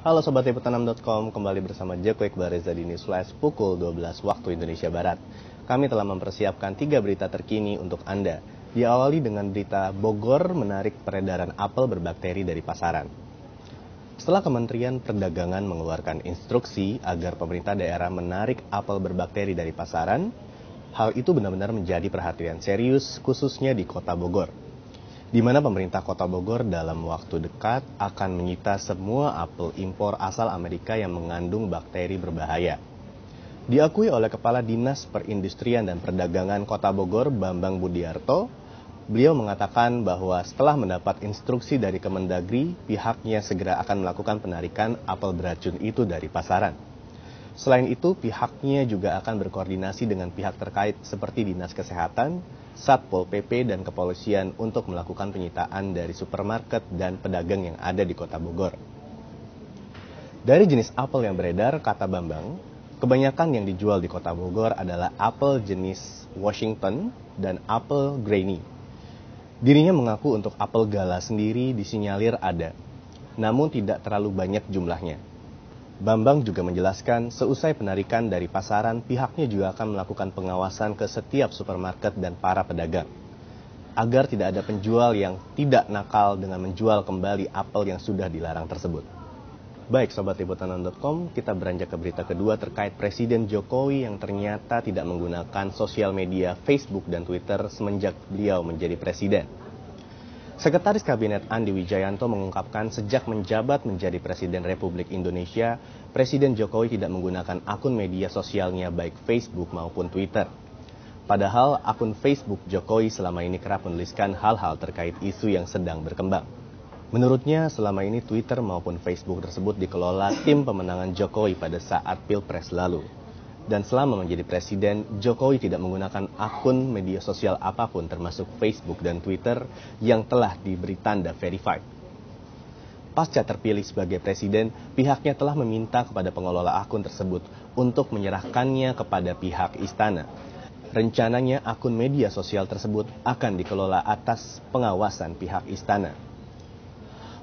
Halo Sobat Liputanam.com, kembali bersama Joko Iqbal Reza di News Flash pukul 12 waktu Indonesia Barat. Kami telah mempersiapkan tiga berita terkini untuk Anda. Diawali dengan berita Bogor menarik peredaran apel berbakteri dari pasaran. Setelah Kementerian Perdagangan mengeluarkan instruksi agar pemerintah daerah menarik apel berbakteri dari pasaran, hal itu benar-benar menjadi perhatian serius khususnya di kota Bogor di mana pemerintah kota Bogor dalam waktu dekat akan menyita semua apel impor asal Amerika yang mengandung bakteri berbahaya. Diakui oleh Kepala Dinas Perindustrian dan Perdagangan Kota Bogor, Bambang Budiarto, beliau mengatakan bahwa setelah mendapat instruksi dari Kemendagri, pihaknya segera akan melakukan penarikan apel beracun itu dari pasaran. Selain itu, pihaknya juga akan berkoordinasi dengan pihak terkait seperti Dinas Kesehatan, Satpol PP dan kepolisian untuk melakukan penyitaan dari supermarket dan pedagang yang ada di kota Bogor. Dari jenis apel yang beredar, kata Bambang, kebanyakan yang dijual di kota Bogor adalah apel jenis Washington dan apel Granny. Dirinya mengaku untuk apel gala sendiri disinyalir ada, namun tidak terlalu banyak jumlahnya. Bambang juga menjelaskan, seusai penarikan dari pasaran, pihaknya juga akan melakukan pengawasan ke setiap supermarket dan para pedagang. Agar tidak ada penjual yang tidak nakal dengan menjual kembali apel yang sudah dilarang tersebut. Baik Sobat Liputan.com, kita beranjak ke berita kedua terkait Presiden Jokowi yang ternyata tidak menggunakan sosial media Facebook dan Twitter semenjak beliau menjadi presiden. Sekretaris Kabinet Andi Wijayanto mengungkapkan sejak menjabat menjadi Presiden Republik Indonesia, Presiden Jokowi tidak menggunakan akun media sosialnya baik Facebook maupun Twitter. Padahal akun Facebook Jokowi selama ini kerap menuliskan hal-hal terkait isu yang sedang berkembang. Menurutnya, selama ini Twitter maupun Facebook tersebut dikelola tim pemenangan Jokowi pada saat Pilpres lalu. Dan selama menjadi presiden, Jokowi tidak menggunakan akun media sosial apa pun termasuk Facebook dan Twitter yang telah diberi tanda verified. Pasca terpilih sebagai presiden, pihaknya telah meminta kepada pengelola akun tersebut untuk menyerahkannya kepada pihak istana. Rencananya akun media sosial tersebut akan dikelola atas pengawasan pihak istana.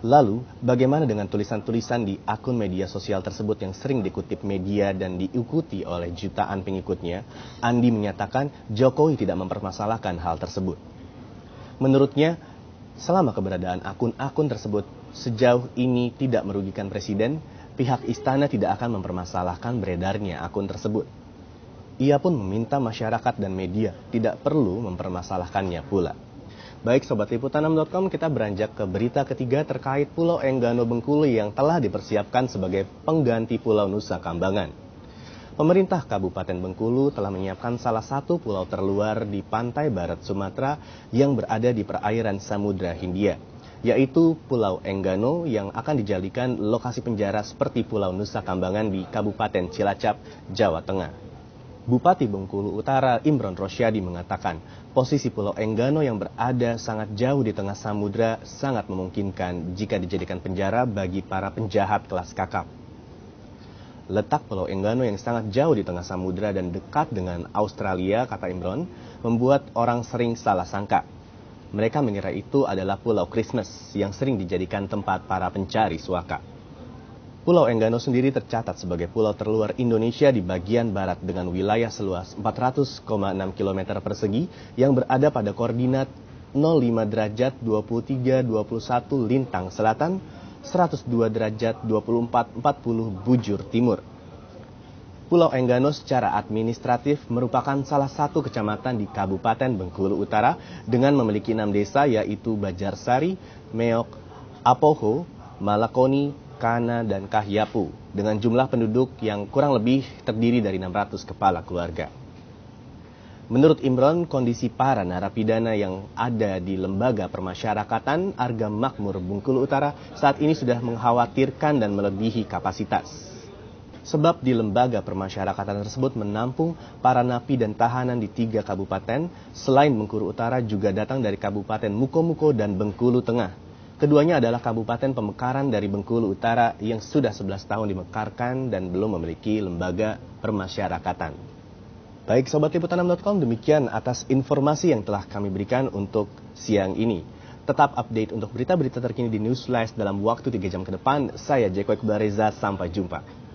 Lalu, bagaimana dengan tulisan-tulisan di akun media sosial tersebut yang sering dikutip media dan diikuti oleh jutaan pengikutnya? Andi menyatakan Jokowi tidak mempermasalahkan hal tersebut. Menurutnya, selama keberadaan akun-akun tersebut sejauh ini tidak merugikan presiden, pihak istana tidak akan mempermasalahkan beredarnya akun tersebut. Ia pun meminta masyarakat dan media tidak perlu mempermasalahkannya pula. Baik Sobat Liputanam.com kita beranjak ke berita ketiga terkait Pulau Enggano Bengkulu yang telah dipersiapkan sebagai pengganti Pulau Nusa Kambangan. Pemerintah Kabupaten Bengkulu telah menyiapkan salah satu pulau terluar di pantai barat Sumatera yang berada di perairan Samudra Hindia, yaitu Pulau Enggano yang akan dijadikan lokasi penjara seperti Pulau Nusa Kambangan di Kabupaten Cilacap, Jawa Tengah. Bupati Bengkulu Utara Imron Rosyadi mengatakan posisi Pulau Enggano yang berada sangat jauh di tengah samudra sangat memungkinkan jika dijadikan penjara bagi para penjahat kelas kakap. Letak Pulau Enggano yang sangat jauh di tengah samudra dan dekat dengan Australia, kata Imron, membuat orang sering salah sangka. Mereka mengira itu adalah Pulau Christmas yang sering dijadikan tempat para pencari suaka. Pulau Enggano sendiri tercatat sebagai pulau terluar Indonesia di bagian barat dengan wilayah seluas 400,6 km persegi yang berada pada koordinat 05 derajat 23 21 lintang selatan, 102 derajat 24 40 bujur timur. Pulau Enggano secara administratif merupakan salah satu kecamatan di Kabupaten Bengkulu Utara dengan memiliki enam desa yaitu Bajarsari, Meok, Apoho, Malakoni, Kana, dan Kahyapu dengan jumlah penduduk yang kurang lebih terdiri dari 600 kepala keluarga. Menurut Imron, kondisi para narapidana yang ada di lembaga permasyarakatan Arga Makmur Bungkulu Utara saat ini sudah mengkhawatirkan dan melebihi kapasitas. Sebab di lembaga permasyarakatan tersebut menampung para napi dan tahanan di tiga kabupaten, selain Bengkulu Utara juga datang dari kabupaten Mukomuko dan Bengkulu Tengah. Keduanya adalah kabupaten pemekaran dari Bengkulu Utara yang sudah 11 tahun dimekarkan dan belum memiliki lembaga permasyarakatan. Baik Sobat Liputanam.com, demikian atas informasi yang telah kami berikan untuk siang ini. Tetap update untuk berita-berita terkini di News Flash dalam waktu 3 jam ke depan. Saya Jeko Iqbal sampai jumpa.